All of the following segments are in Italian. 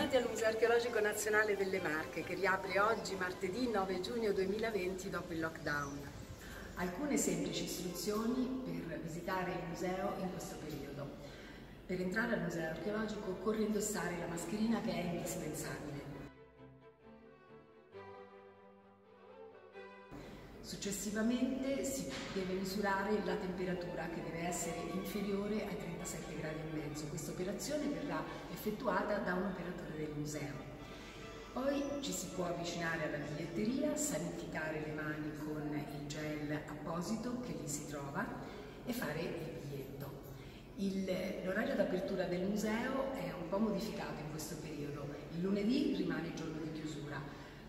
Bentornati al Museo Archeologico Nazionale delle Marche che riapre oggi martedì 9 giugno 2020 dopo il lockdown. Alcune semplici istruzioni per visitare il museo in questo periodo. Per entrare al Museo Archeologico occorre indossare la mascherina che è indispensabile. Successivamente si deve misurare la temperatura che deve essere inferiore ai 37 gradi e mezzo. Questa operazione verrà effettuata da un operatore del museo. Poi ci si può avvicinare alla biglietteria, sanificare le mani con il gel apposito che lì si trova e fare il biglietto. L'orario d'apertura del museo è un po' modificato in questo periodo. Il lunedì rimane il giorno di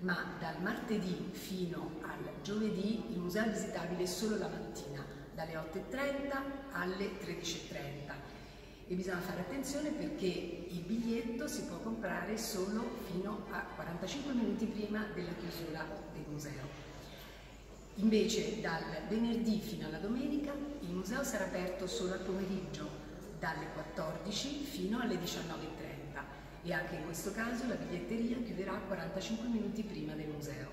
ma dal martedì fino al giovedì il museo è visitabile solo la mattina, dalle 8.30 alle 13.30 e bisogna fare attenzione perché il biglietto si può comprare solo fino a 45 minuti prima della chiusura del museo. Invece dal venerdì fino alla domenica il museo sarà aperto solo al pomeriggio, dalle 14 fino alle 19.30 e anche in questo caso la biglietteria chiuderà 45 minuti prima del museo.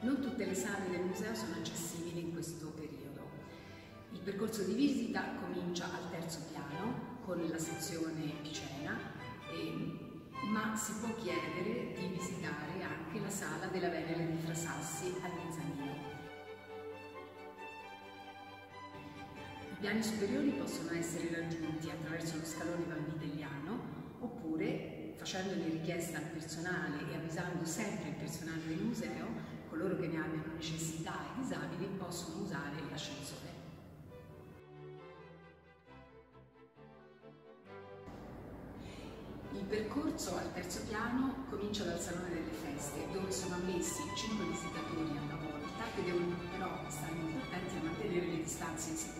Non tutte le sale del museo sono accessibili in questo periodo. Il percorso di visita comincia al terzo piano con la sezione Picena, ma si può chiedere di visitare anche la sala della Venere di Frasassi al mezzanino. I piani superiori possono essere raggiunti attraverso lo scalone valmidelliano oppure facendone richiesta al personale e avvisando sempre il personale del museo, coloro che ne abbiano necessità e disabili possono usare l'ascensore. Il percorso al terzo piano comincia dal Salone delle Feste, dove sono ammessi 5 visitatori alla volta che devono però stare molto attenti a mantenere le distanze in sicurezza.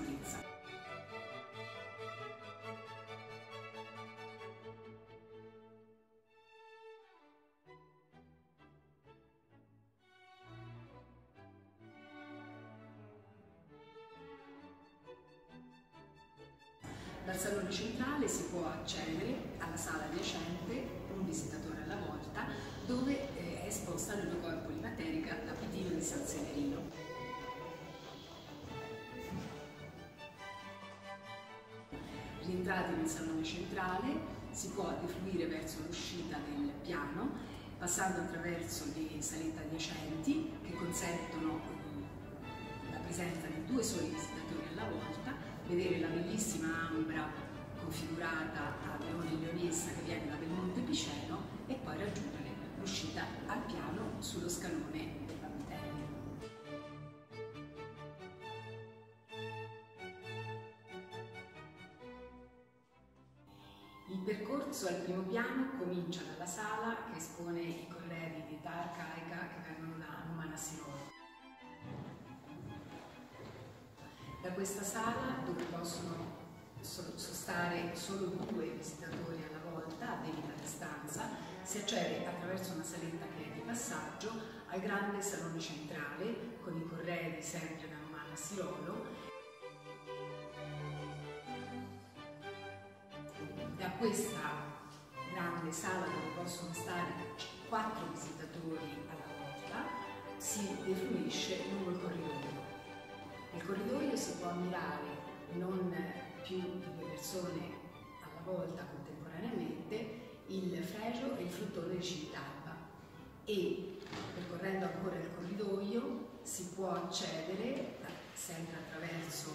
Dal salone centrale si può accedere alla sala adiacente, un visitatore alla volta, dove eh, è esposta l'Eurocoa polimaterica da Pitino di San Severino. Rientrati nel salone centrale si può defluire verso l'uscita del piano passando attraverso le salette adiacenti che consentono la presenza di due soli visitatori alla volta vedere la bellissima ambra configurata a Leone Leonessa che viene da Belmonte Piceno e poi raggiungere l'uscita al piano sullo scalone del Bamitelli. Il percorso al primo piano comincia dalla sala che espone i corredi di età arcaica che vengono da Numana Sirolo. Da questa sala, dove possono sostare solo due visitatori alla volta a debita distanza, si accede attraverso una saletta che è di passaggio al grande salone centrale con i corredi sempre da Romana Sirolo. Da questa grande sala dove possono stare quattro visitatori alla volta si defluisce lungo il corridoio nel corridoio si può ammirare non più di due persone alla volta contemporaneamente il fregio e il fruttone di Civitalba e percorrendo ancora il corridoio si può accedere sempre attraverso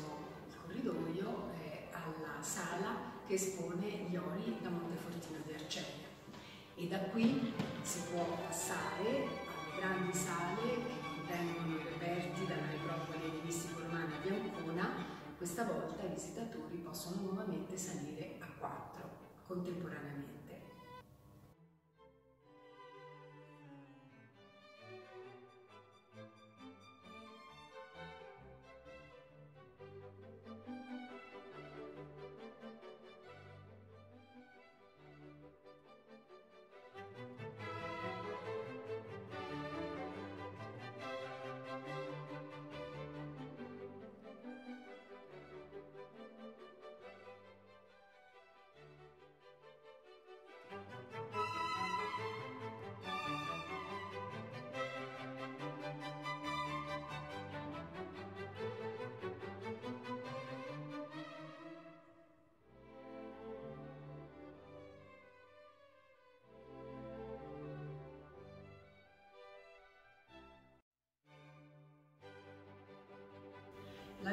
il corridoio eh, alla sala che espone gli oli da Montefortino di Arcella e da qui si può passare alle grandi sale visitatori possono nuovamente salire a quattro contemporaneamente.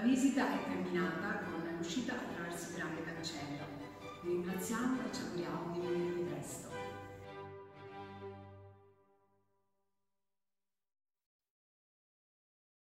Visita è terminata con l'uscita attraverso il grande cancello. Vi ringraziamo e ci auguriamo di vedervi presto.